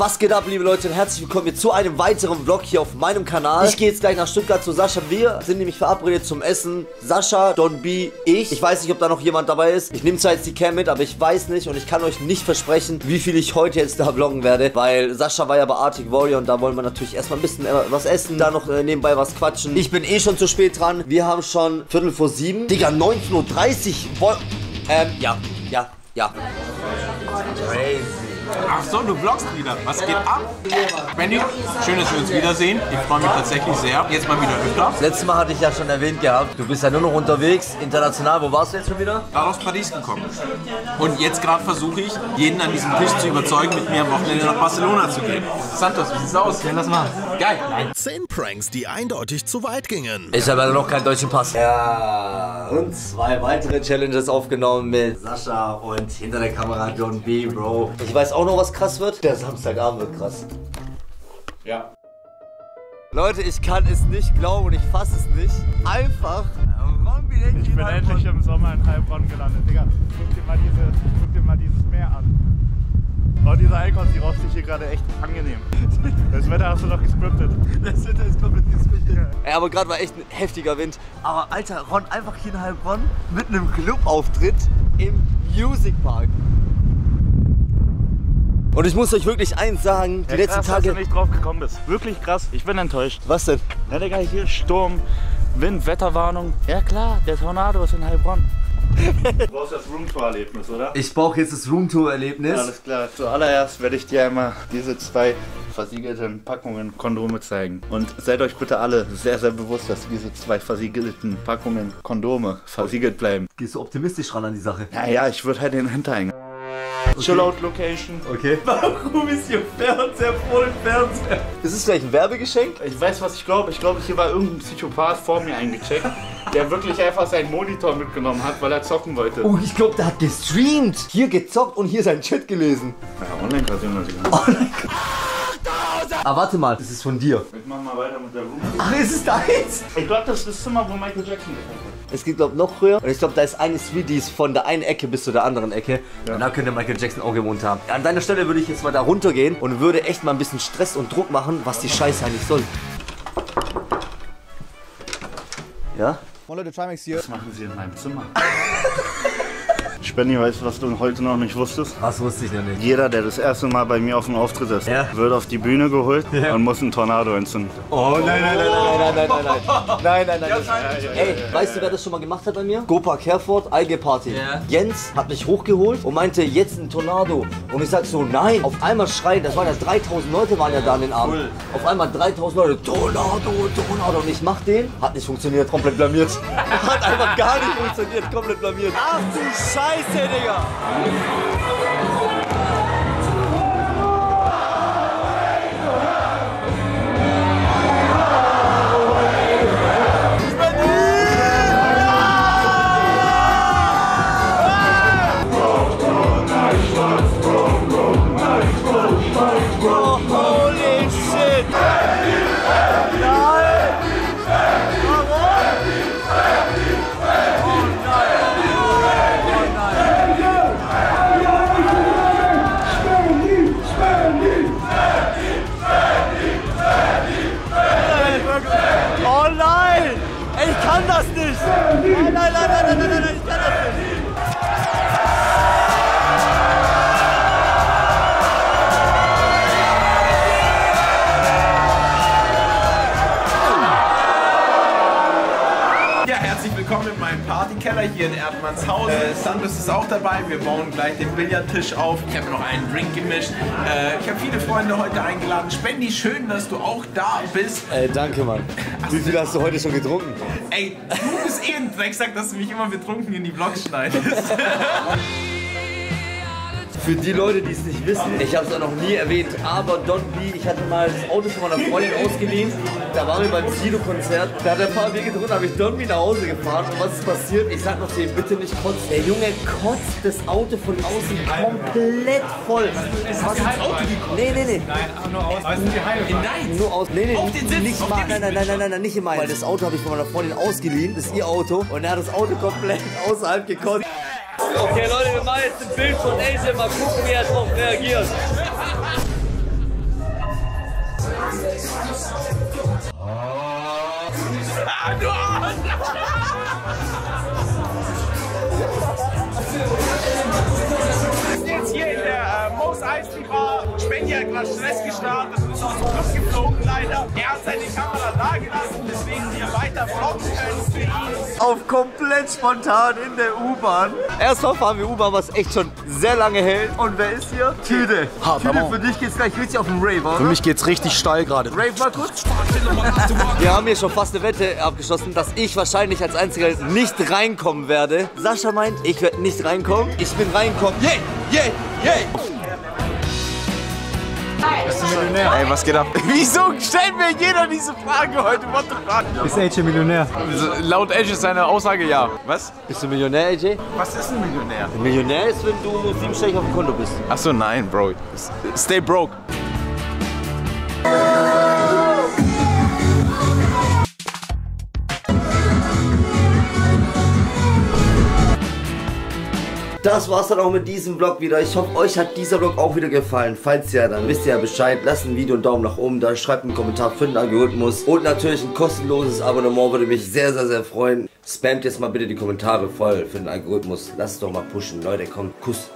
Was geht ab, liebe Leute und herzlich willkommen hier zu einem weiteren Vlog hier auf meinem Kanal. Ich gehe jetzt gleich nach Stuttgart zu Sascha. Wir sind nämlich verabredet zum Essen. Sascha, Don B, ich. Ich weiß nicht, ob da noch jemand dabei ist. Ich nehme zwar jetzt die Cam mit, aber ich weiß nicht und ich kann euch nicht versprechen, wie viel ich heute jetzt da vloggen werde, weil Sascha war ja bei Arctic Warrior und da wollen wir natürlich erstmal ein bisschen äh, was essen, da noch äh, nebenbei was quatschen. Ich bin eh schon zu spät dran. Wir haben schon Viertel vor sieben. Digga, 19.30 Uhr. Ähm, ja, ja, ja. Crazy. Ach so, du vloggst wieder. Was geht ab? Benny, schön, dass wir uns wiedersehen. Ich freue mich tatsächlich sehr. Jetzt mal wieder öfter. Das letzte Mal hatte ich ja schon erwähnt gehabt, du bist ja nur noch unterwegs, international. Wo warst du jetzt schon wieder? Gerade aus Paris gekommen. Und jetzt gerade versuche ich, jeden an diesem Tisch zu überzeugen, mit mir am Wochenende nach Barcelona zu gehen. Santos, wie sieht's aus? Ja, lass mal. Geil. Nein. 10 Pranks, die eindeutig zu weit gingen. Ich habe ja noch keinen deutschen Pass. Ja, und zwei weitere Challenges aufgenommen mit Sascha und hinter der Kamera John B, Bro. Ich weiß auch noch, was krass wird. Der Samstagabend wird krass. Ja. Leute, ich kann es nicht glauben und ich fasse es nicht. Einfach. Ich bin endlich im Sommer in Heilbronn gelandet. Digga, guck dir mal, diese, guck dir mal dieses Meer an. Oh, dieser Icon, die raucht sich hier gerade echt angenehm. Das Wetter hast du noch gescriptet. Das Wetter ist komplett geswitcht. Ey, aber gerade war echt ein heftiger Wind. Aber Alter, Ron, einfach hier in Heilbronn mit einem Clubauftritt im Music Park. Und ich muss euch wirklich eins sagen, die Ja, letzten krass, dass Tage... du nicht drauf gekommen bist. Wirklich krass. Ich bin enttäuscht. Was denn? Ja, Digga, hier Sturm, Wind, Wetterwarnung. Ja klar, der Tornado ist in Heilbronn. Du brauchst das Roomtour-Erlebnis, oder? Ich brauche jetzt das Roomtour-Erlebnis. Alles klar. Zuallererst werde ich dir einmal diese zwei versiegelten Packungen Kondome zeigen. Und seid euch bitte alle sehr, sehr bewusst, dass diese zwei versiegelten Packungen Kondome versiegelt bleiben. Gehst du optimistisch ran an die Sache? Naja, ich würde halt den Hintereingang. Chill-Out-Location. Okay. Warum ist hier Fernseher vor dem Fernseher? Ist es vielleicht ein Werbegeschenk? Ich weiß, was ich glaube. Ich glaube, hier war irgendein Psychopath vor mir eingecheckt, der wirklich einfach seinen Monitor mitgenommen hat, weil er zocken wollte. Oh, ich glaube, der hat gestreamt. Hier gezockt und hier seinen Chat gelesen. Ja, Online-Version natürlich. Ah, warte mal, das ist von dir. Jetzt machen wir weiter mit der Room. Ach, ist es deins? Ich glaube, das ist das Zimmer, wo Michael Jackson hat. Es geht, glaube ich, noch früher. Und ich glaube, da ist eine Suite, die ist von der einen Ecke bis zu der anderen Ecke. Und da könnte Michael Jackson auch gewohnt haben. An deiner Stelle würde ich jetzt mal da runtergehen und würde echt mal ein bisschen Stress und Druck machen, was die Scheiße eigentlich soll. Ja? Was machen Sie in meinem Zimmer? Spenny, weißt du, was du heute noch nicht wusstest? Was wusste ich noch nicht. Jeder, der das erste Mal bei mir auf dem Auftritt ist, Ja. wird auf die Bühne geholt und muss einen Tornado entzünden. Oh nein, nein, nein, nein, nein, nein, nein, nein, nein, nein, nein, nein. Ey, weißt du, wer das schon mal gemacht hat bei mir? Gopark Herford, Alge Party. Jens hat mich hochgeholt und meinte, jetzt ein Tornado. Und ich sag so, nein, auf einmal schreien, das waren ja 3000 Leute waren ja da an den Abend. Auf einmal 3000 Leute, Tornado, Tornado. Und ich mach den, hat nicht funktioniert, komplett blamiert. Hat einfach gar nicht funktioniert, komplett blamiert. Ach du Scheiße, Scheiße, Digga! Terörist. Hayır hayır hayır hayır hayır istemezsiniz. Meinem Partykeller hier in Erdmannshausen. Äh, Santos ist auch dabei. Wir bauen gleich den Billardtisch auf. Ich habe noch einen Drink gemischt. Äh, ich habe viele Freunde heute eingeladen. Spendi, schön, dass du auch da bist. Ey, danke, Mann. Wie viel hast du heute schon getrunken? Ey, du bist eh ein Drecksack, dass du mich immer betrunken in die Vlogs schneidest. Für die Leute, die es nicht wissen, ich habe es auch noch nie erwähnt, aber Don B, ich hatte mal das Auto von meiner Freundin ausgeliehen. Da waren wir beim Sido-Konzert. Da hat er ein paar Bier getrunken, habe ich Don B nach Hause gefahren. Und was ist passiert? Ich sag noch zu ihm, bitte nicht kotzen. Der Junge kotzt das Auto von außen komplett voll. Hast du ins Auto gekotzt? Nee, nee, nee. Nein, nur aus. Nein, nur aus. Nee, nee, Auf den Sitz, nicht auf mal. den Nein, nein, nein, nein, nein, nein, nicht in meinen. Weil das Auto habe ich von meiner Freundin ausgeliehen. Das ist ihr Auto. Und er hat das Auto komplett außerhalb gekotzt. Okay, Leute, wir machen jetzt ein Bild von Ace. Mal gucken, wie er darauf reagiert. Ah, du jetzt hier in der äh, Moos Eisbahn Spengler gerade Stress gestartet und ist aus dem Kopf geflogen. Er hat seine Kamera da gelassen, deswegen wir weiter vloggen können für ihn. Auf komplett spontan in der U-Bahn. Erstmal fahren wir U-Bahn, was echt schon sehr lange hält. Und wer ist hier? Tüde. Hart, Tüde, für dich geht's gleich richtig auf den Rave, oder? Für mich geht's richtig steil gerade. Rave mal kurz. Wir haben hier schon fast eine Wette abgeschlossen, dass ich wahrscheinlich als einziger nicht reinkommen werde. Sascha meint, ich werde nicht reinkommen. Ich bin reinkommen. Yay, yay, yay. Ey, was geht ab? Wieso stellt mir jeder diese Frage heute? What the fuck? Ist AJ Millionär? Laut Edge ist seine Aussage ja. Was? Bist du Millionär, AJ? Was ist ein Millionär? Millionär ist, wenn du siebenstellig auf dem Konto bist. Achso, nein, Bro. Stay broke. Das war's dann auch mit diesem Vlog wieder. Ich hoffe, euch hat dieser Vlog auch wieder gefallen. Falls ja, dann wisst ihr ja Bescheid. Lasst ein Video einen Daumen nach oben da. Schreibt einen Kommentar für den Algorithmus. Und natürlich ein kostenloses Abonnement würde mich sehr, sehr, sehr freuen. Spamt jetzt mal bitte die Kommentare voll für den Algorithmus. Lasst doch mal pushen. Leute, kommt. Kuss.